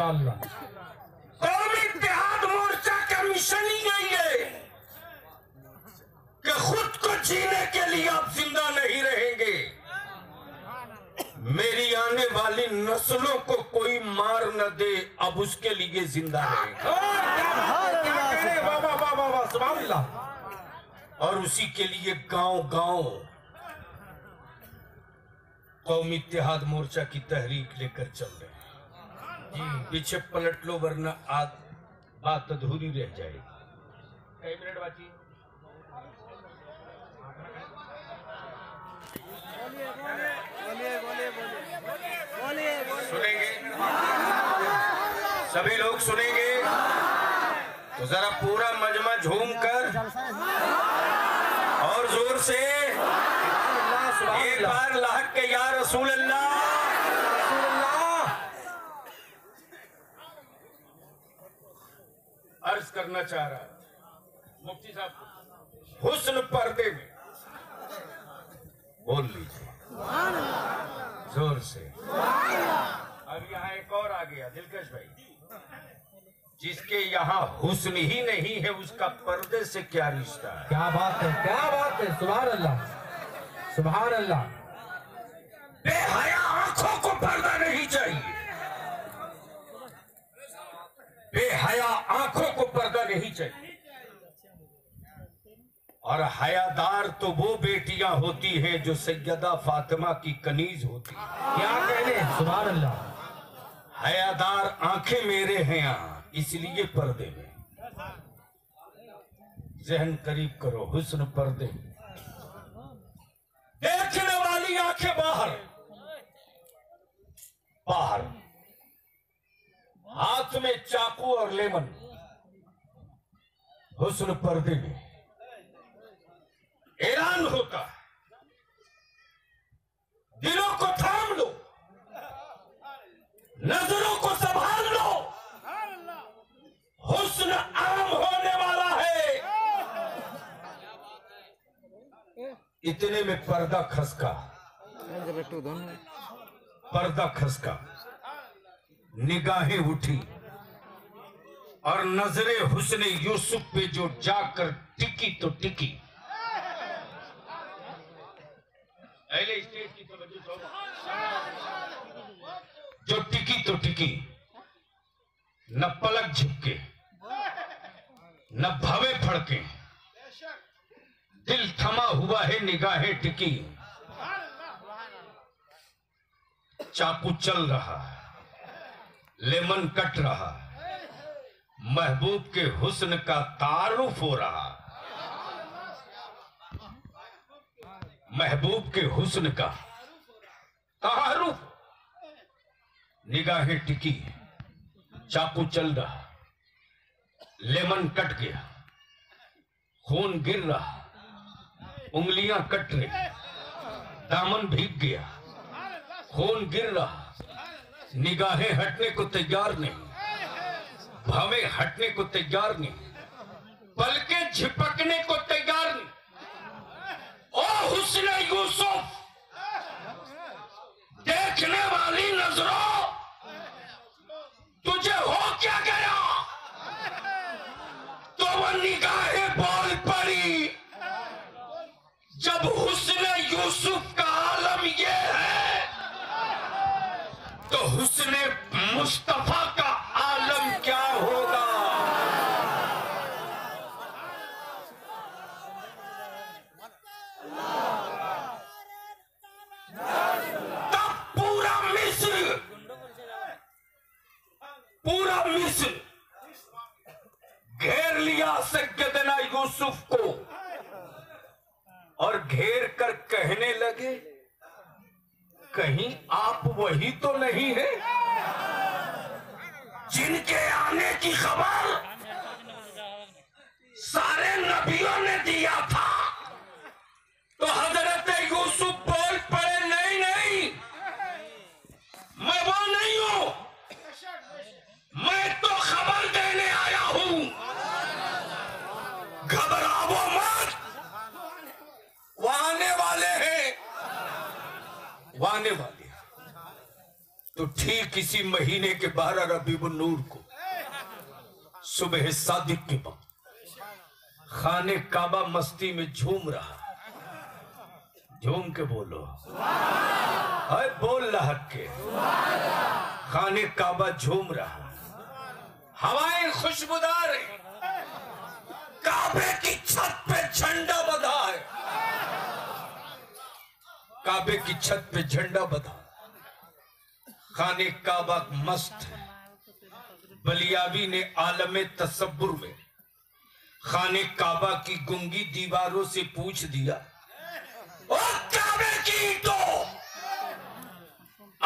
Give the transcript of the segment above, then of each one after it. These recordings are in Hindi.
माशाल्लाह कौमी इतिहाद मोर्चा का मिशन ही यही है कि खुद को जीने के लिए आप ज़िंदा नहीं रहेंगे। मेरी आने वाली नस्लों को कोई मार न दे अब उसके लिए ज़िंदा रहेगा। और उसी के लिए गाँव गाँव कौमी इतिहाद मोर्चा की तहरीक लेकर चल रहे हैं। पीछे पलट लो वरना आज बात अधूरी रह जाएगी। कई मिनट बाकी। सुनेंगे? सभी लोग सुनेंगे? तो जरा पूरा मजमा झूम कर और ज़ोर से एक बार लाहक के यार रसूल अल्लाह अर्ज़ करना चाह रहा मुफ्ती साहब हुस्न पर्दे में। बोल लीजिए। ज़ोर से। अब यहाँ एक और आ गया दिलकश भाई। जिसके यहाँ हुस्न ही नहीं है उसका पर्दे से क्या रिश्ता है? क्या बात है क्या बात है? सुभान अल्लाह। सुभान अल्लाह। बेहया आँखों को पर्दा नहीं चाहिए बेहया आँखों को पर्दा नहीं चाहिए और हयादार तो वो बेटियाँ होती हैं जो सैयदा फातिमा की कनीज होती है। क्या कहने? सुभान अल्लाह हयादार आँखें मेरे हैं यहाँ इसलिए पर्दे में। जहन करीब करो हुस्न पर्दे। देखने वाली आँखें बाहर। बाहर। हाथ में चाकू और लेमन। हुस्न पर्दे में। ऐलान होता है। दिलों को थाम लो। नज़रों को संभाल लो। हुस्न आम होने वाला है। इतने में पर्दा खसका। पर्दा खसका। निगाहें उठी और नजरे हुस्न यूसुफ पे जो जाकर टिकी तो टिकी। अहले स्टेज की जो टिकी तो टिकी, न पलक झुके, न भवे फड़के, दिल थमा हुआ है, निगाहें टिकी। चाकू चल रहा लेमन कट रहा महबूब के हुस्न का तारुफ हो रहा महबूब के हुस्न का तारुफ। निगाहें टिकी, चाकू चल रहा लेमन कट गया। खून गिर रहा उंगलियाँ कट रही। दामन भीग गया। खून गिर रहा निगाहें हटने को तैयार नहीं। भावे हटने को तैयार नहीं। पलके झिपकने को तैयार नहीं। ओ हुस्न यूसुफ, देखने वाली नज़रों, तुझे हो क्या गया? तो वो निगाहें बोल पड़ी, जब हुस्न यूसुफ का आलम ये है तो हुस्न मुस्तफ़ा का आलम क्या होगा तब पूरा मिस्र पूरा मिस्र घेर लिया सैयदना यूसुफ को और घेर कर कहने लगे कहीं आप वही तो नहीं है जिनके आने की खबर सारे नबियों ने तो ठीक इसी महीने के बारह रबीब नूर को। सुबह सादिक के वक्त खाने काबा मस्ती में झूम रहा। झूम के बोलो। अरे बोल रहा के। खाने काबा झूम रहा। हवाएँ खुशबूदार है। काबे की छत पे झंडा बधा है काबे की छत पे झंडा बधा खाने काबा मस्त है। बलियावी ने आलम तस्वुर में खाने काबा की गुंगी दीवारों से पूछ दिया काबे की तो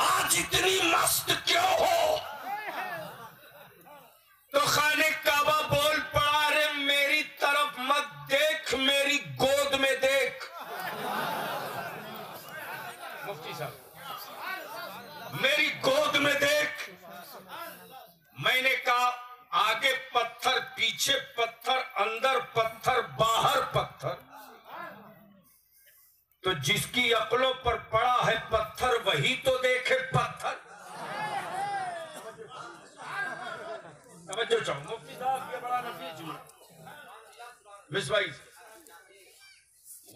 आज इतनी मस्त क्यों हो? पीछे पत्थर, अंदर पत्थर, बाहर पत्थर। तो जिसकी अकलों पर पड़ा है पत्थर, वही तो देखे पत्थर।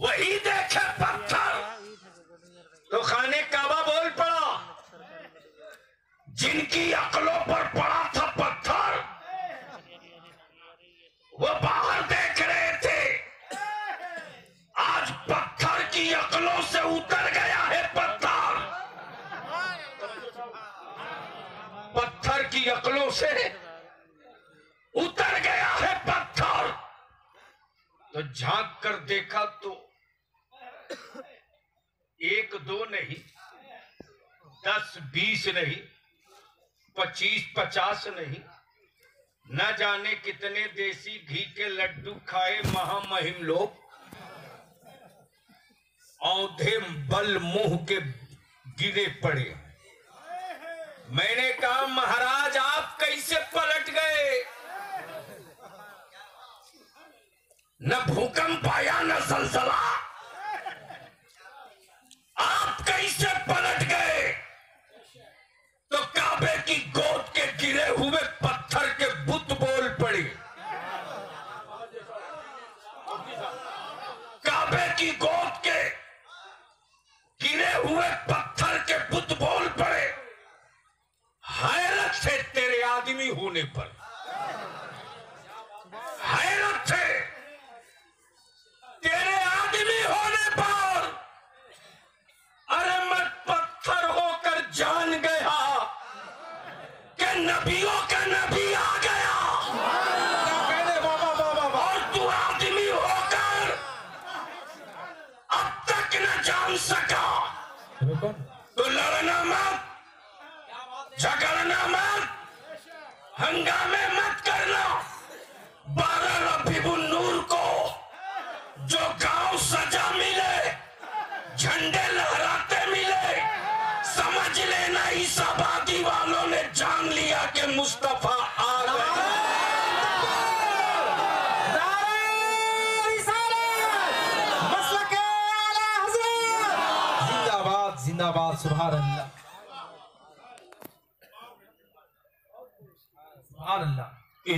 वही देखे पत्थर। तो खाने काबा बोल पड़ा। जिनकी अकलों पर पड़ा उतर गया है पत्थर। पत्थर की अकलों से उतर गया है पत्थर। तो झाँक कर देखा तो एक दो नहीं, दस, बीस नहीं, पच्चीस, पचास नहीं। न जाने कितने देसी घी के लड्डू खाए महामहिम लोग। औधे बल मुँह के गिरे पड़े। मैंने कहा, महाराज, आप कैसे पलट गए? न भूकंप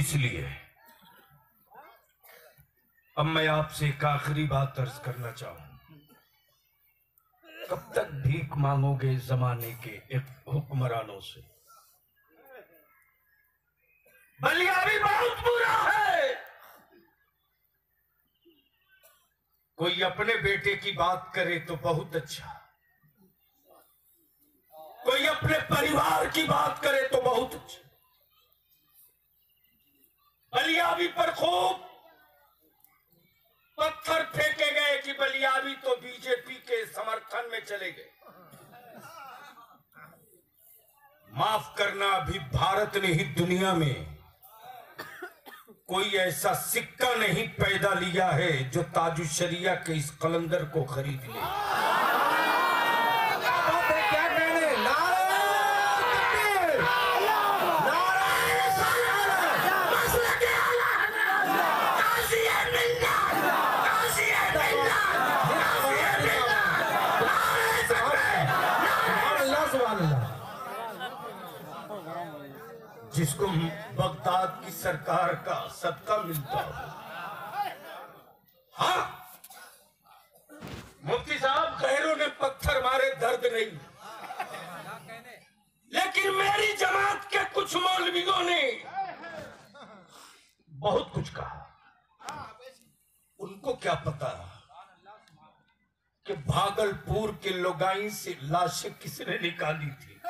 इसलिए। अब मैं आपसे एक आखिरी बात अर्ज़ करना चाहूँ। कब तक भीख मांगोगे जमाने के एक हुक्मरानों से? बलिया भी बहुत बुरा है। कोई अपने बेटे की बात करे तो बहुत अच्छा। कोई अपने परिवार की बात करे तो बहुत अच्छा। बलियाबी पर खूब पत्थर फेंके गए कि बलियाबी तो बीजेपी के समर्थन में चले गए। माफ़ करना अभी भारत ने ही दुनिया में कोई ऐसा सिक्का नहीं पैदा लिया है जो ताजुशरिया के इस कलंदर को खरीद ले। बगदाद की सरकार का सबका मिलता हो। हाँ। मुफ्ती साहब गैरों ने पत्थर मारे, दर्द नहीं। लेकिन मेरी जमात के कुछ मौलवियों ने बहुत कुछ कहा। उनको क्या पता कि भागलपुर के लोगाई से लाशें किसने निकाली थी?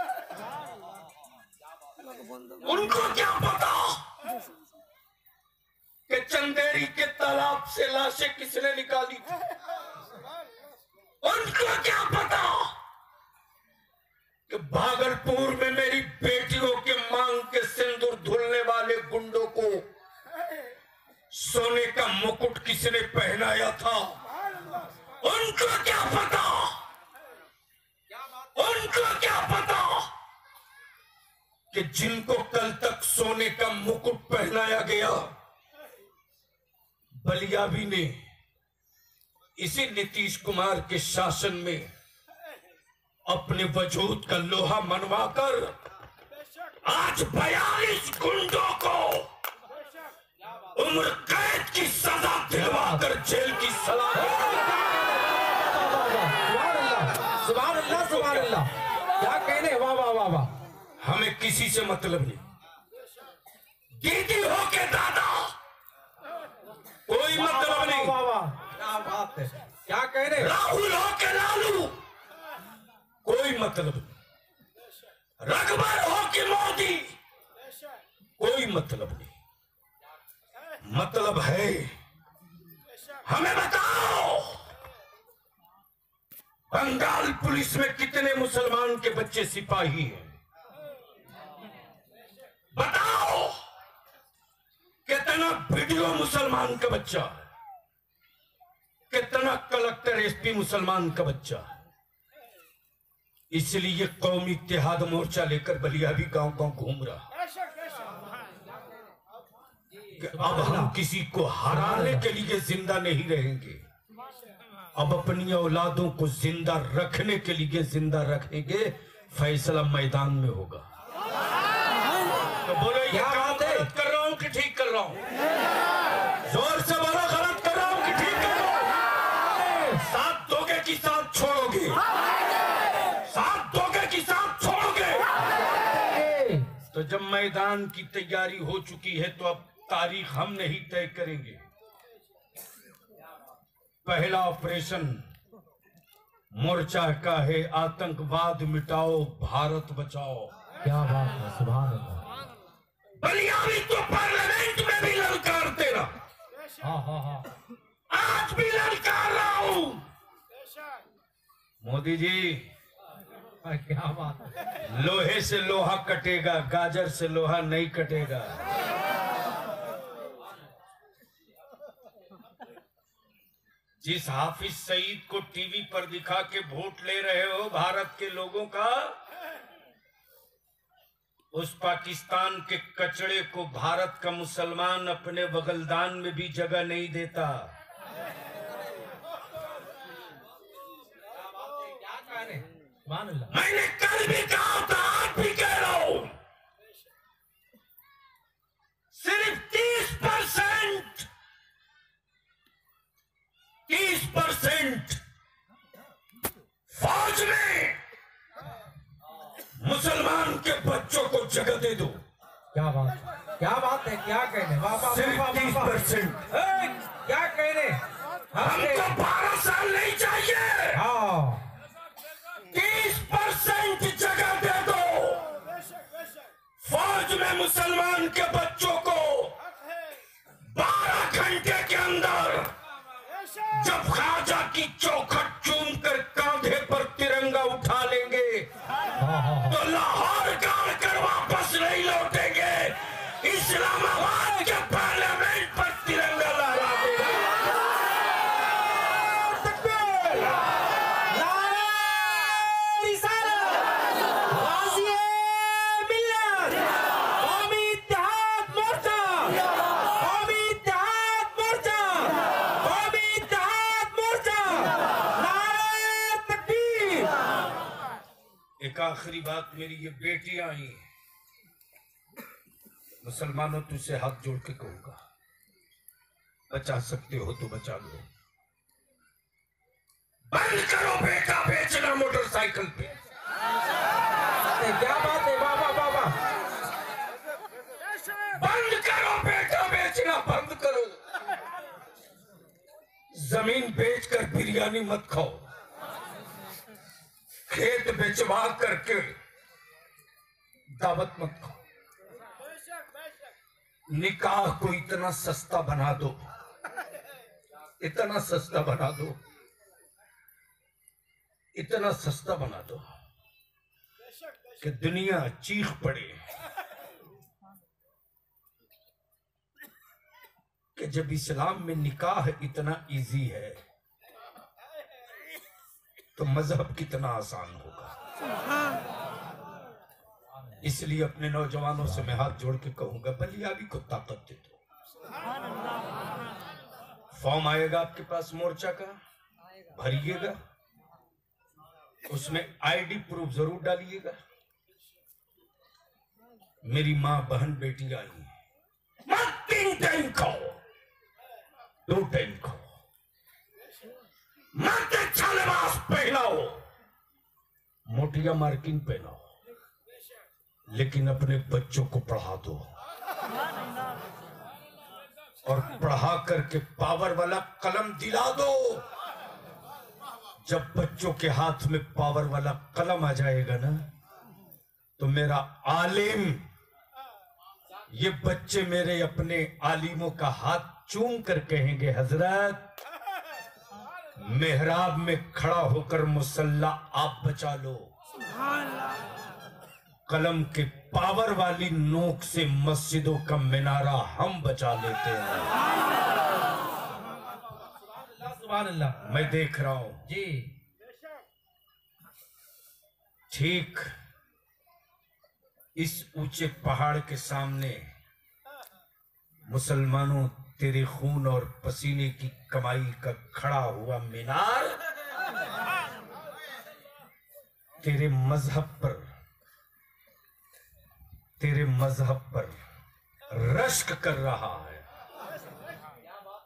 उनको क्या पता? कि चंदेरी के तालाब से लाशें किसने निकाली थी? उनको क्या पता कि भागलपुर में मेरी बेटियों के मांग के सिंदूर धुलने वाले गुंडों को सोने का मुकुट किसने पहनाया था? उनको क्या पता? उनको क्या पता कि जिनको कल तक सोने का मुकुट पहनाया गया बलियाबी ने इसी नीतीश कुमार के शासन में अपने वजूद का लोहा मनवाकर आज बयालीस गुंडों को उम्र कैद की सजा दिलवाकर जेल की सलाह अल्लाह क्या कहने वाह वाह वाह वाह। हमें किसी से मतलब नहीं। है कह रहे राहुल हो के लालू। कोई मतलब नहीं। रघुबर हो के मोदी। कोई मतलब नहीं। मतलब है। हमें बताओ। बंगाल पुलिस में कितने मुसलमान के बच्चे सिपाही हैं? बताओ। कितना वीडियो मुसलमान का बच्चा है? कितना कलेक्टर एसपी मुसलमान का बच्चा। इसलिए कौमी इतिहाद मोर्चा लेकर बलियाबी गाँव गाँव घूम रहा। कि अब हम किसी को हराने के लिए ज़िंदा नहीं रहेंगे। अब अपनी औलादों को ज़िंदा रखने के लिए ज़िंदा रखेंगे फैसला मैदान में होगा। तो बोलो ये काम? गलत कर रहा हूँ कि ठीक कर रहा हूँ? ज़ोर से मैदान की तैयारी हो चुकी है तो अब तारीख हम नहीं तय करेंगे। पहला ऑपरेशन मोर्चा का है आतंकवाद मिटाओ भारत बचाओ। क्या बात है सुभान अल्लाह बलियावी तो पार्लियामेंट में भी ललकारते रहा हाँ हाँ हाँ। आज भी ललकार रहा हूँ। मोदी जी क्या बात लोहे से लोहा कटेगा, गाजर से लोहा नहीं कटेगा। जिस हाफिज सईद को टीवी पर दिखा के वोट ले रहे हो भारत के लोगों का, उस पाकिस्तान के कचड़े को भारत का मुसलमान अपने बगलदान में भी जगह नहीं देता क्या कहने सुभान अल्लाह मैंने कल भी कहा था आज भी कह रहा हूँ सिर्फ़ तीस परसेंट तीस परसेंट फौज में मुसलमान के बच्चों को जगह दे दो क्या बात क्या बात है? क्या कहने वाह सिर्फ़ तीस परसेंट क्या कहने हमको बारह एक आखिरी बात मेरी ये बेटियाँ आई। हैं मुसलमानों, तुझसे हाथ जोड़ के कहूँगा, बचा सकते हो तो बचा लो। बंद करो बेटा, बेचना मोटरसाइकिल पे। क्या बात है? बाबा वाह। बंद करो बेटा, बेचना बंद करो। ज़मीन बेचकर बिरयानी मत खाओ। खेत बेचवा करके दावत मत खाओ। निकाह को इतना सस्ता बना दो। इतना सस्ता बना दो। इतना सस्ता बना दो कि दुनिया चीख पड़े। कि जब इस्लाम में निकाह इतना इजी है तो मज़हब कितना आसान होगा। इसलिए अपने नौजवानों से मैं हाथ जोड़ के कहूँगा बलियाबी को ताकत दे दो। फॉर्म आएगा आपके पास मोर्चा का, भरिएगा, उसमें आईडी प्रूफ ज़रूर डालिएगा। मेरी माँ बहन बेटी आई है। तीन टाइम खाओ, दो टाइम खाओ। मत अच्छा लिबास मोटिया मार्किंग पहनाओ। लेकिन अपने बच्चों को पढ़ा दो। और पढ़ा करके पावर वाला कलम दिला दो। जब बच्चों के हाथ में पावर वाला कलम आ जाएगा ना तो मेरा आलिम, ये बच्चे मेरे अपने आलिमों का हाथ चूम कर कहेंगे, हज़रत मेहराब में खड़ा होकर मुसल्ला आप बचा लो। कलम के पावर वाली नोक से मस्जिदों का मीनारा हम बचा लेते हैं। मैं देख रहा हूँ। जी। ठीक इस ऊँचे पहाड़ के सामने मुसलमानों तेरे खून और पसीने की कमाई का खड़ा हुआ मीनार, तेरे मज़हब पर, तेरे मज़हब पर रश्क कर रहा है।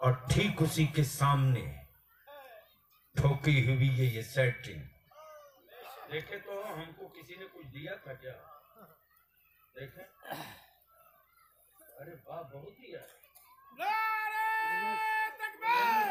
और ठीक उसी के सामने ठोकी हुई है ये सेटिंग देखे तो हमको किसी ने कुछ दिया था क्या? देखे? अरे वाह, बहुत दिया नारे तकबीर